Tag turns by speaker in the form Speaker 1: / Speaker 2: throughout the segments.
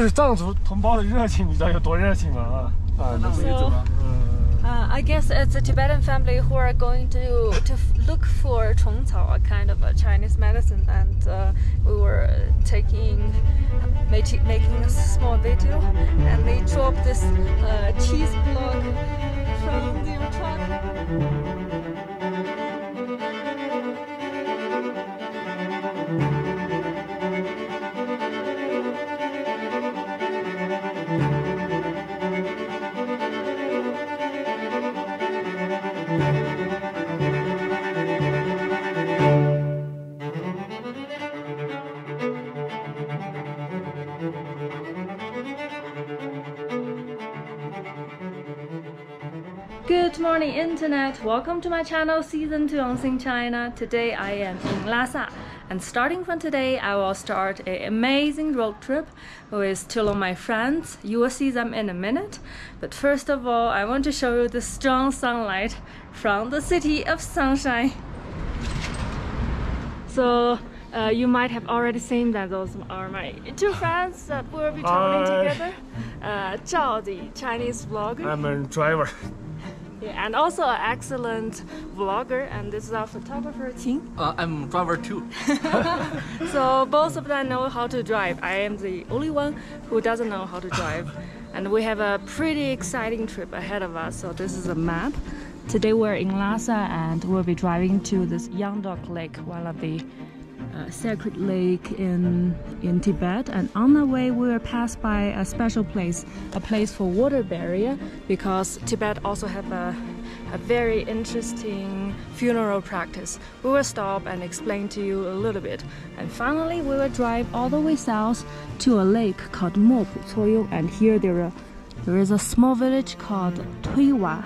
Speaker 1: 就是藏族同胞的热情，你知道有多热情吗？啊啊，那可以走了。嗯。
Speaker 2: Uh, I guess it's a Tibetan family who are going to to look for chongcao, a kind of a Chinese medicine, and uh, we were taking making making a small video, and they dropped this uh, cheese block from their internet, welcome to my channel season 2 Unseen China. Today I am in Lhasa and starting from today I will start an amazing road trip with two of my friends. You will see them in a minute. But first of all I want to show you the strong sunlight from the city of sunshine. So uh, you might have already seen that those are my two friends that will be traveling
Speaker 1: Hi.
Speaker 2: together. Uh, Zhao, the Chinese vlogger.
Speaker 1: I'm a driver.
Speaker 2: Yeah, and also an excellent vlogger, and this is our photographer Qing.
Speaker 3: Uh, I'm driver too.
Speaker 2: So both of them know how to drive. I am the only one who doesn't know how to drive. And we have a pretty exciting trip ahead of us. So this is a map. Today we're in Lhasa and we'll be driving to this Yamdok Lake, one of the sacred lake in in Tibet. And on the way, we will pass by a special place, a place for water burial, because Tibet also have a a very interesting funeral practice. We will stop and explain to you a little bit. And finally, we will drive all the way south to a lake called Mopu Coyong. And here there, are, there is a small village called Tuiwa.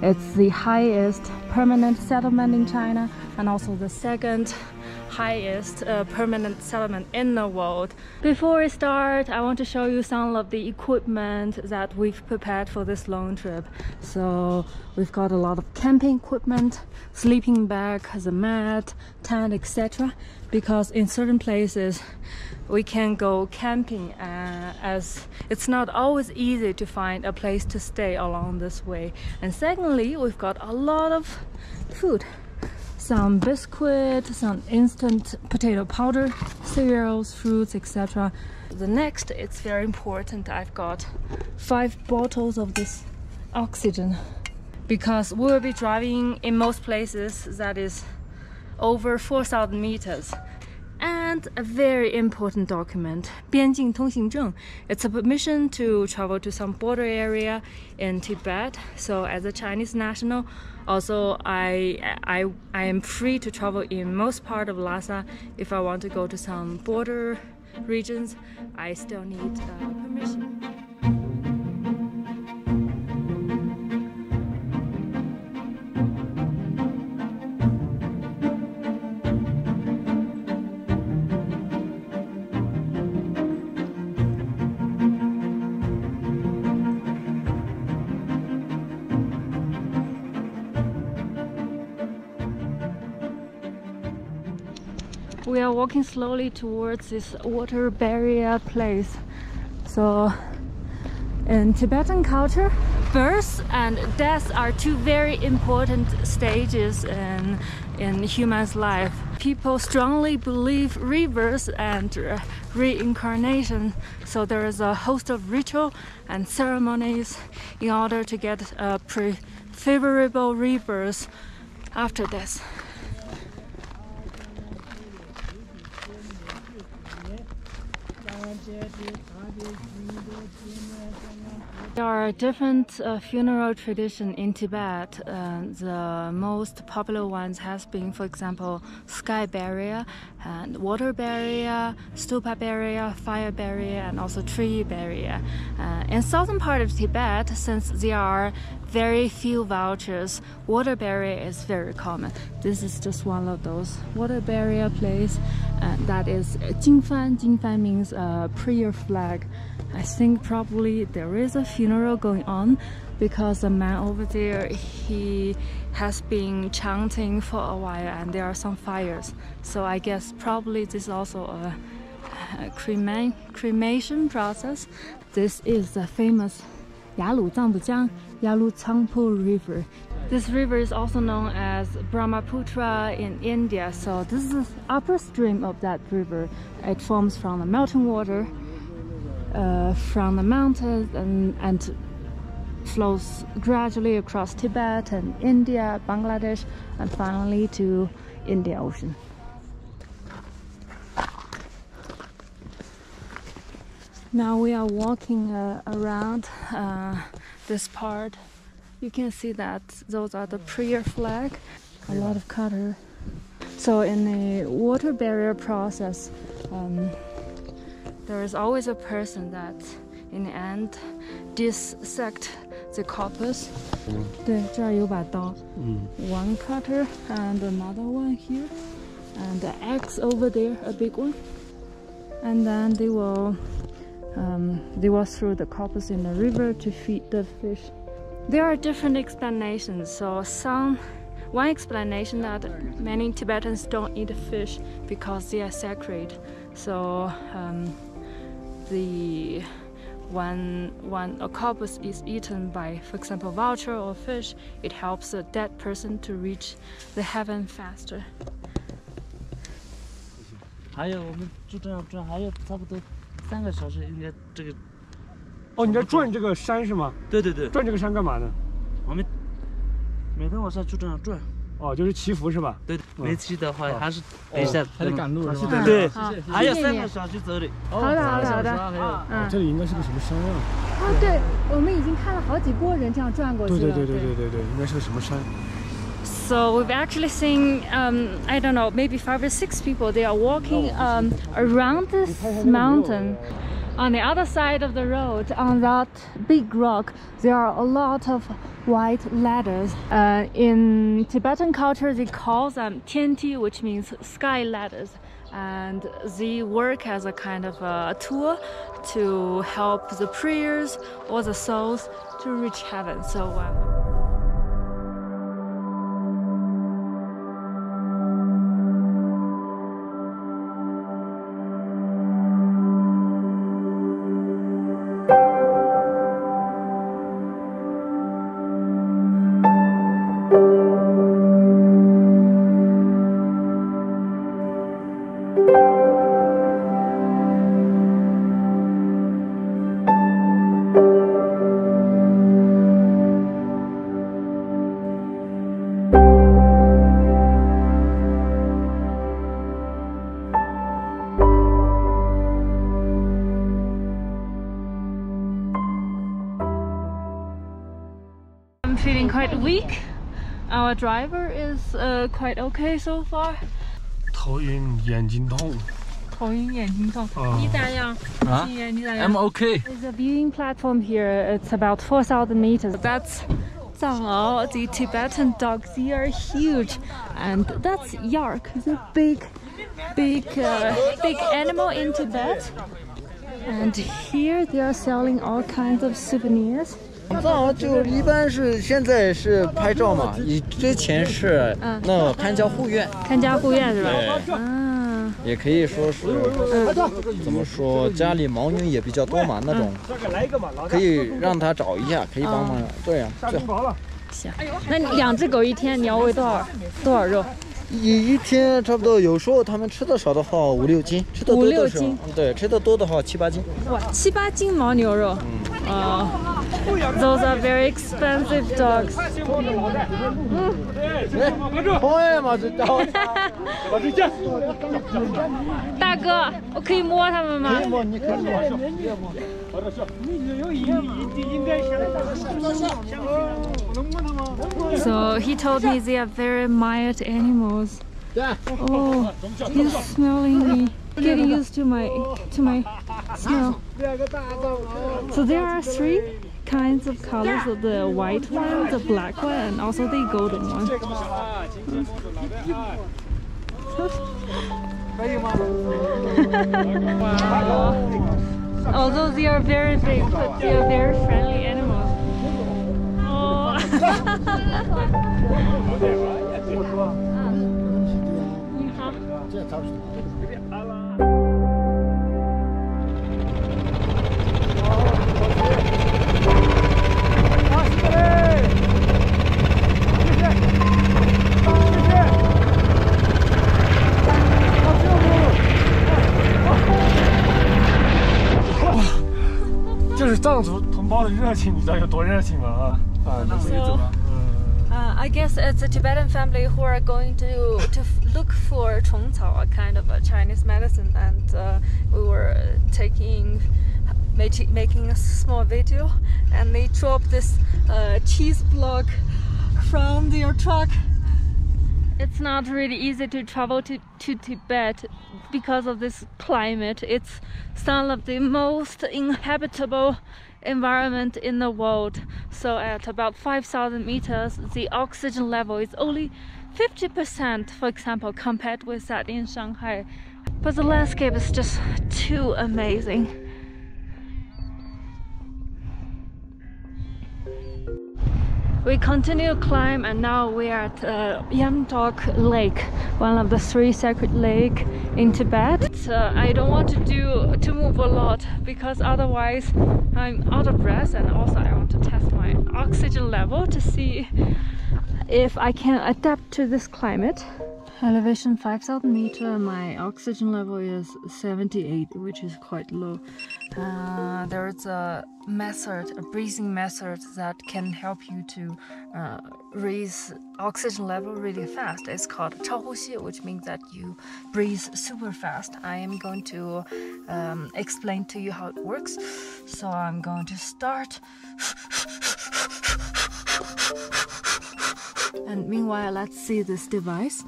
Speaker 2: It's the highest permanent settlement in China and also the second highest uh, permanent settlement in the world. Before we start, I want to show you some of the equipment that we've prepared for this long trip. So we've got a lot of camping equipment, sleeping bag, the mat, tent, etc. Because in certain places we can go camping uh, as it's not always easy to find a place to stay along this way. And secondly, we've got a lot of food some biscuit, some instant potato powder, cereals, fruits, etc. The next, it's very important, I've got five bottles of this oxygen because we will be driving in most places that is over 4,000 meters And a very important document, 边境通行证. It's a permission to travel to some border area in Tibet. So as a Chinese national, also I, I, I am free to travel in most part of Lhasa. If I want to go to some border regions, I still need uh, permission. We are walking slowly towards this water burial place. So, in Tibetan culture, birth and death are two very important stages in, in human's life. People strongly believe rebirth and uh, reincarnation, so there is a host of ritual and ceremonies in order to get a favorable rebirth after death. There are different uh, funeral tradition in Tibet. Uh, the most popular ones has been, for example, sky burial, and water burial, stupa burial, fire burial, and also tree burial. Uh, in southern part of Tibet, since there are very few vultures, water burial is very common. This is just one of those water burial place. Uh, that is Jingfan. Jingfan means uh, prayer flag. I think probably there is a funeral going on because the man over there he has been chanting for a while and there are some fires. So I guess probably this is also a uh, crema- cremation process. This is the famous Yalu Zangbujiang Yarlung Tsangpo River. This river is also known as Brahmaputra in India. So this is the upper stream of that river. It forms from the mountain water, uh, from the mountains, and, and flows gradually across Tibet and India, Bangladesh, and finally to Indian Ocean. now we are walking uh, around uh, this part you can see that those are the prayer flag a lot of color so in the water burial process um, there is always a person that in the end dissect the corpus 对，这儿有把刀。嗯。One mm. cutter and another one here, and the axe over there, a big one. And then they will um, they will throw the corpus in the river to feed the fish. There are different explanations. So some one explanation that many Tibetans don't eat fish because they are sacred. So um, the when when a corpus is eaten by, for example, vulture or fish, it helps the dead person to reach the heaven faster.
Speaker 3: 三个小时，应该这个
Speaker 1: 哦，你在转这个山是吗？
Speaker 3: 对对对，
Speaker 1: 转这个山干嘛呢？
Speaker 3: 我们每天晚上就这样转。
Speaker 1: 哦，就是祈福是吧？
Speaker 3: 对，
Speaker 1: 嗯
Speaker 3: 没骑的话
Speaker 1: 哦
Speaker 3: 还是等一下
Speaker 4: 还得赶路是吧？
Speaker 1: 对
Speaker 3: 还有三个小时走的。
Speaker 4: 哦
Speaker 2: 好的好的好的嗯，
Speaker 1: 这里应该是个什么山啊？
Speaker 2: 啊，对，我们已经看了好几波人这样转过去了。
Speaker 1: 对对对对对对对，应该是个什么山？
Speaker 2: So we've actually seen, um, I don't know, maybe five or six people. They are walking um, around this mountain. On the other side of the road, on that big rock, there are a lot of white ladders. Uh, in Tibetan culture, they call them tianti, which means sky ladders. And they work as a kind of a tool to help the prayers or the souls to reach heaven. So. Um, week. Our driver is uh, quite okay so far.
Speaker 4: i'm okay.
Speaker 2: There's a viewing platform here. It's about 4,000 meters. That's Zangao. The Tibetan dogs here are huge, and that's yak. It's a big, big, uh, big animal in Tibet. And here they are selling all kinds of souvenirs.
Speaker 4: 藏就一般是现在是拍照嘛，以之前是
Speaker 2: 嗯
Speaker 4: 那看家护院，
Speaker 2: 看家护院是吧？
Speaker 4: 对
Speaker 2: 啊，
Speaker 4: 也可以说是怎么说，家里牦牛也比较多嘛，那种可以让他找一下，可以帮忙这样。
Speaker 1: 下冰雹了。
Speaker 2: 行。那两只狗一天你要喂多少多少肉？
Speaker 4: 一一天差不多，有时候他们吃的少的话五六斤，吃的多的时候对，吃的多的话七八斤。
Speaker 2: 哇，七八斤牦牛肉。嗯哦、those are very expensive dogs.
Speaker 4: 朋友嘛，这叫
Speaker 1: 老师见。
Speaker 2: 大哥，我可以摸它们吗？
Speaker 4: 摸，你可以摸。
Speaker 1: 好的，是。你有应应应该先先我能摸它吗？
Speaker 2: So he told me they are very mild animals.
Speaker 4: 对。
Speaker 2: Oh, he's smelling me, getting used to my to my smell.
Speaker 4: 两个大藏獒。
Speaker 2: So there are three kinds of colors yeah. the white one, the black one, and also the golden one. Although they are very big, but they are very friendly animals. Oh.
Speaker 1: Uh-huh. 热情，你知道有多热情吗？啊，啊，那我们也走了。嗯。
Speaker 2: Uh, I guess it's a Tibetan family who are going to to f- look for chongcao, a kind of a Chinese medicine, and uh, we were taking making making a small video, and they dropped this uh, cheese block from their truck. It's not really easy to travel to, to Tibet because of this climate. It's some of the most inhabitable environment in the world. So at about 5,000 meters, the oxygen level is only 50%, for example, compared with that in Shanghai. But the landscape is just too amazing. We continue to climb and now we are at uh, Yamdok Lake, one of the three sacred lake in Tibet. Uh, I don't want to do to move a lot because otherwise I'm out of breath and also I want to test my oxygen level to see if I can adapt to this climate Elevation 5000 meter, my oxygen level is 78, which is quite low. Uh, there's a method, a breathing method that can help you to uh, raise oxygen level really fast. It's called 超呼吸, which means that you breathe super fast. I am going to um, explain to you how it works. So I'm going to start. And meanwhile, let's see this device.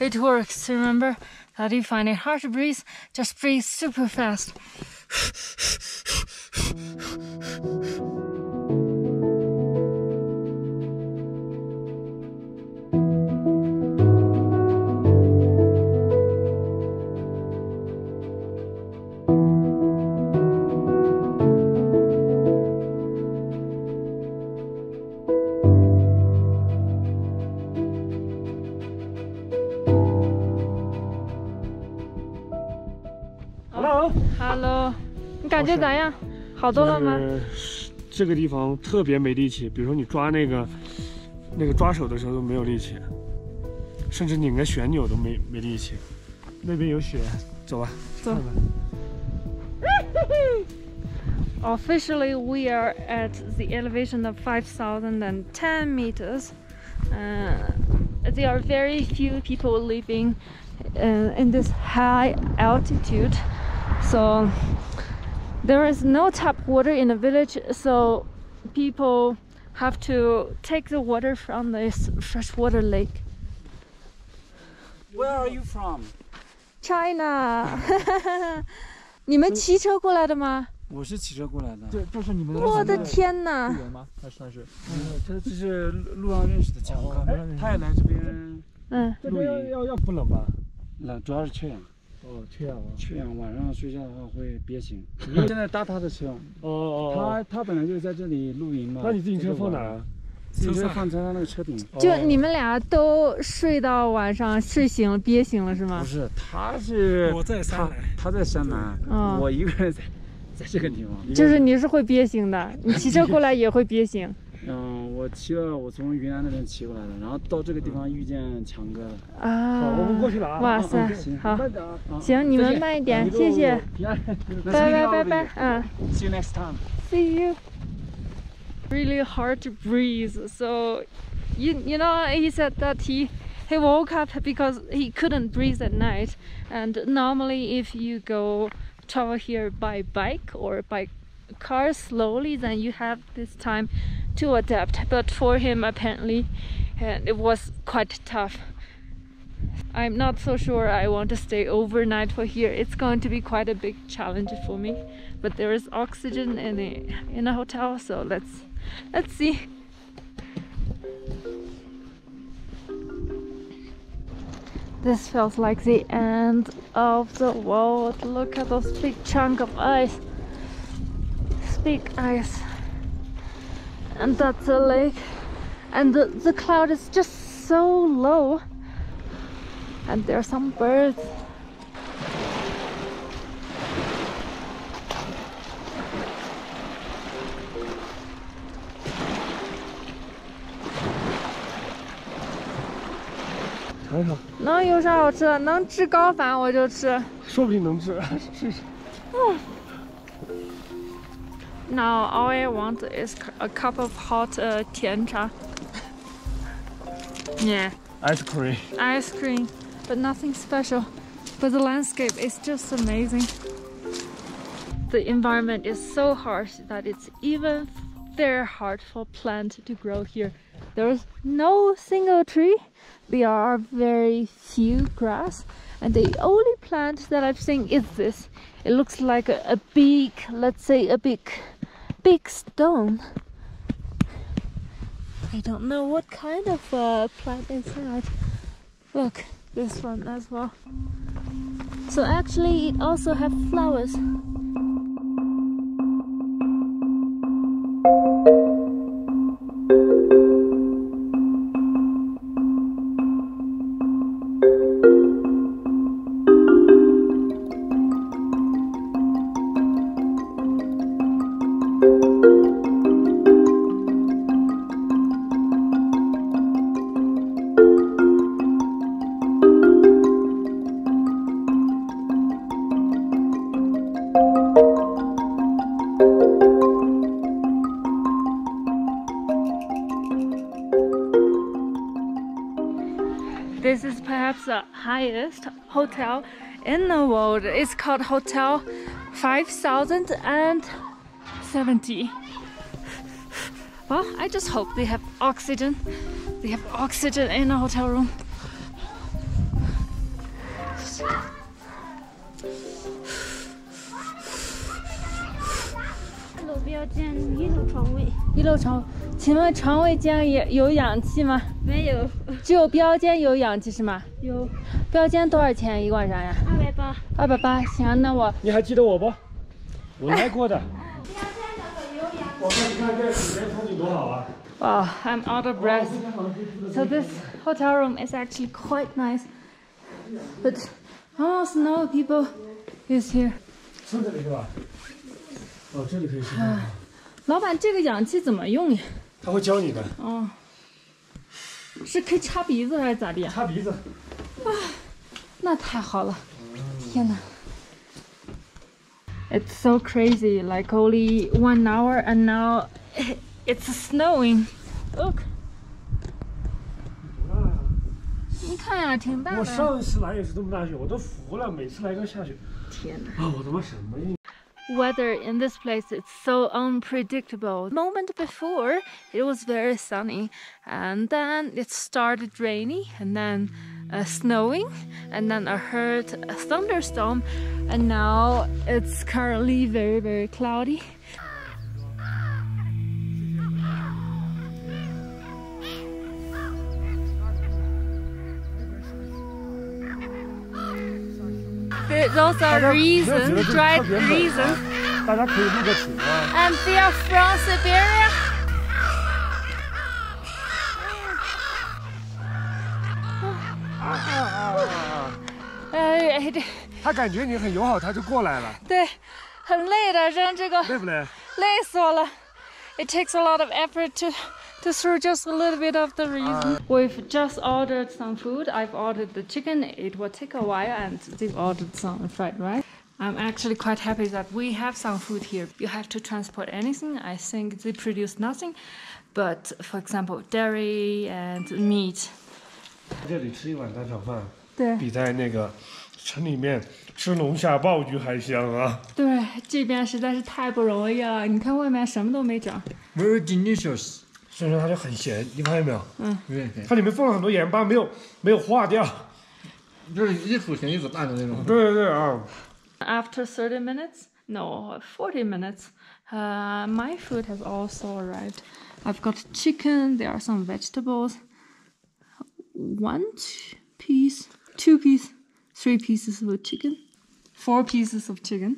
Speaker 2: It works. Remember that you find it hard to breathe, just breathe super fast. 咋样？好多了吗？
Speaker 1: 这个地方特别没力气，比如说你抓那个那个抓手的时候都没有力气，甚至拧个旋钮都没没力气。那边有雪，走吧。
Speaker 2: 走
Speaker 1: 看看
Speaker 2: Officially, we are at the elevation of 5,010 meters. Uh, there are very few people living uh, in this high altitude, so there is no tap water in the village. So people have to take the water from this freshwater lake.
Speaker 3: Where are you from?
Speaker 2: China，你们骑车过来的吗？
Speaker 3: 我是骑车过来的。
Speaker 5: 这这是你们的
Speaker 2: 我的天哪！
Speaker 5: 队员吗？还算是？
Speaker 3: 嗯，他这是路上认识的讲课
Speaker 5: 哦路上认识，的
Speaker 3: 他也来这边
Speaker 2: 嗯，
Speaker 1: 这边要要要不冷吧？
Speaker 3: 冷，主要是缺氧。
Speaker 1: 哦，缺氧啊。
Speaker 3: 缺氧，晚上睡觉的话会憋醒。你现在搭他的车，
Speaker 1: 哦哦
Speaker 3: 他
Speaker 1: 哦。
Speaker 3: 他本来就是在这里露营嘛。
Speaker 1: 那你自行车放哪儿？
Speaker 3: 自行车放车上那个车顶。
Speaker 2: 就你们俩都睡到晚上睡醒了憋醒了是吗
Speaker 3: 不？是，他是
Speaker 1: 我在山
Speaker 3: 他他在山南，
Speaker 2: 嗯
Speaker 3: 我一个人在在这个地方。
Speaker 2: 就是你是会憋醒的，你骑车过来也会憋醒
Speaker 3: 嗯，我骑了，我从云南那边骑过来的，然后到这个地方遇见强哥了。
Speaker 2: 啊！
Speaker 1: 好，我们过去了啊。
Speaker 2: 哇塞
Speaker 3: 嗯行，
Speaker 2: 好，
Speaker 1: 慢点啊。
Speaker 3: 啊
Speaker 2: 行，你们慢一点，谢谢，
Speaker 3: 平安，
Speaker 2: 拜拜拜拜，嗯。
Speaker 3: See you next time.
Speaker 2: See you. Really hard to breathe. So, you you know, he said that he he woke up because he couldn't breathe at night. And normally, if you go travel here by bike or by car slowly, then you have this time to adapt. But for him, apparently, uh, it was quite tough. I'm not so sure I want to stay overnight for here. It's going to be quite a big challenge for me. But there is oxygen in the in a hotel, so let's let's see. This feels like the end of the world. Look at those big chunk of ice thick ice. And that's a lake. And the, the cloud is just so low. And there are some birds. 能有啥好吃的？能吃高反我就吃，
Speaker 1: 说不定能吃，试试。
Speaker 2: 嗯 Now all I want is a cup of hot uh. Yeah,
Speaker 1: Ice
Speaker 2: cream。ice cream, but nothing special. But the landscape is just amazing. The environment is so harsh that it's even very hard for plant to grow here. There's no single tree. There are very few grass, and the only plant that I've seen is this. It looks like a, a big, let's say, a big, big stone. I don't know what kind of uh, plant is that. Look, this one as well. So actually, it also have flowers. highest hotel in the world. It's called Hotel 5070. Well, I just hope they have oxygen. They have oxygen in a hotel room.
Speaker 5: 路标间一路床位
Speaker 2: 一楼床，请问床位间也有氧气吗？
Speaker 5: 没有，
Speaker 2: 只有标间有氧气是吗？
Speaker 5: 有
Speaker 2: 标间多少钱一晚上呀？
Speaker 5: 二百八。
Speaker 2: 二百八。行，那我
Speaker 1: 你还记得我不？我来过的。我看你看这里面风景多好啊
Speaker 2: ！Wow, I'm out of breath. So this hotel room is actually quite nice, but almost no people is here.
Speaker 1: 是这里是吧？哦，这里可以吃饭。
Speaker 2: 老板，这个氧气怎么用呀？
Speaker 1: 他会教你的，
Speaker 2: 哦，是可以插鼻子还是咋地啊？
Speaker 1: 擦鼻子。
Speaker 2: 那太好了，天哪！It's so crazy, like only one hour and now it's snowing. Look，你看呀，挺大的我。
Speaker 1: 上一次来也是这么大雪，我都服了，每次来都下雪。
Speaker 2: 天哪！
Speaker 1: 啊，我他妈什么印？
Speaker 2: Weather in this place it's so unpredictable. Moment before it was very sunny, and then it started rainy, and then uh, snowing, and then I heard a thunderstorm, and now it's currently very very cloudy. Th- Those
Speaker 1: 大
Speaker 2: are
Speaker 1: 家没有觉得
Speaker 2: reasons,
Speaker 1: 这特
Speaker 2: dried
Speaker 1: 别美
Speaker 2: reasons.
Speaker 1: 吗？大家可以录个屏啊。
Speaker 2: And they are from Siberia. Eh, 哎，
Speaker 1: 他感觉你很友好，他就过来了，
Speaker 2: 对，很累的，扔这个
Speaker 1: 对不对？
Speaker 2: 累死我了。It takes a lot of effort to to throw just a little bit of the reason. We've just ordered some food. I've ordered the chicken. It will take a while, and they've ordered some fried rice. I'm actually quite happy that we have some food here. You have to transport anything. I think they produce nothing, but for example, dairy and meat.
Speaker 1: 这里吃一碗蛋炒饭，
Speaker 2: 对
Speaker 1: 比在那个城里面吃龙虾鲍鱼还香啊！
Speaker 2: 对，这边实在是太不容易了。你看外面什么都没长。
Speaker 4: Very delicious。
Speaker 1: 所以说它就很咸，你发现没有？
Speaker 4: 对，
Speaker 1: 它里面放了很多盐巴，没有没有化掉。
Speaker 4: 就是一组咸一组淡的那种。
Speaker 1: 对对对啊！
Speaker 2: After 30 minutes, no, 40 minutes, uh, my food has also arrived. I've got chicken, there are some vegetables, one t- piece, two piece, three pieces of chicken, four pieces of chicken,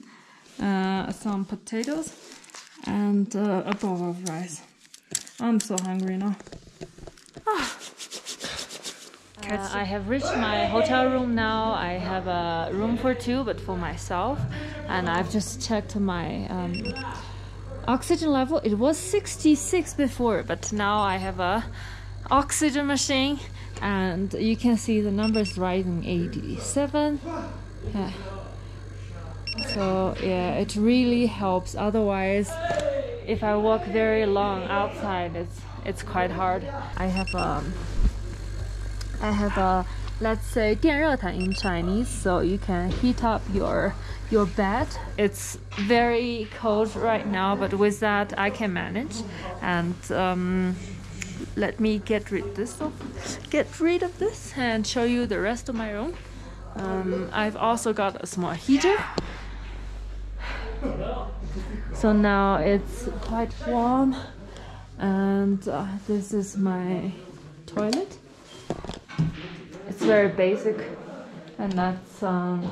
Speaker 2: uh, some potatoes, and uh, a bowl of rice. I'm so hungry now. Uh, I have reached my hotel room now. I have a room for two, but for myself. And I've just checked my um, oxygen level. It was 66 before, but now I have a oxygen machine and you can see the numbers rising 87 yeah. so yeah it really helps otherwise if i walk very long outside it's it's quite hard i have um i have a let's say 电热毯 in chinese so you can heat up your your bed it's very cold right now but with that i can manage and um let me get rid this of get rid of this and show you the rest of my room um, I've also got a small heater so now it's quite warm and uh, this is my toilet it's very basic and that's um,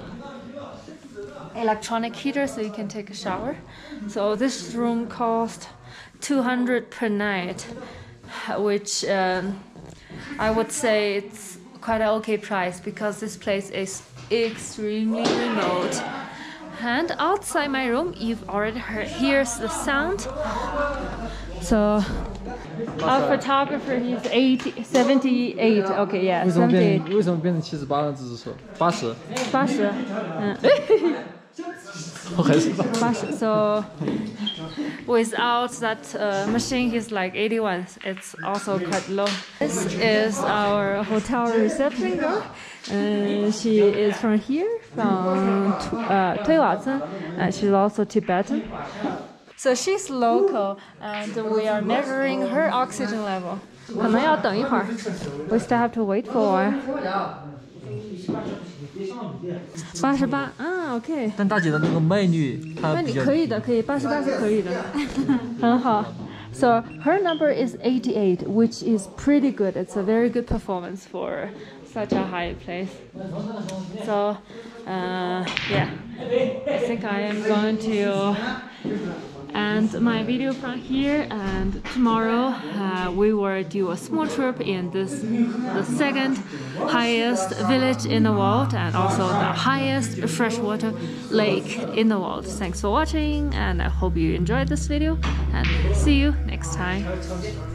Speaker 2: electronic heater so you can take a shower so this room cost 200 per night which um, I would say it's quite an okay price because this place is extremely remote. And outside my room, you've already heard here's the sound. So our photographer he's 80, 78. Okay, yeah,
Speaker 4: 为什么变
Speaker 2: 78.
Speaker 4: 成为什么变成七十八呢？这只手八十，
Speaker 2: 80. Uh,
Speaker 4: 还是八
Speaker 2: 80. So without that uh, machine, he's like 81. It's also quite low. This is our hotel reception girl. Uh, she is from here, from Tu- uh, Tuiwazhen. Uh, she's also Tibetan. So she's local, and we are measuring her oxygen level. 可能要等一会儿. We still have to wait for a while. 88. Ah, okay.
Speaker 4: 但大姐的那个脉率，它
Speaker 2: 那你
Speaker 4: 比较
Speaker 2: 可以的，可以，八十八是可以的，很好。So her number is 88, which is pretty good. It's a very good performance for such a high place. So, uh, yeah, I think I am going to end my video from here. And tomorrow uh, we will do a small trip in this the second highest village in the world and also the highest freshwater lake in the world. Thanks for watching, and I hope you enjoyed this video. And see you next time.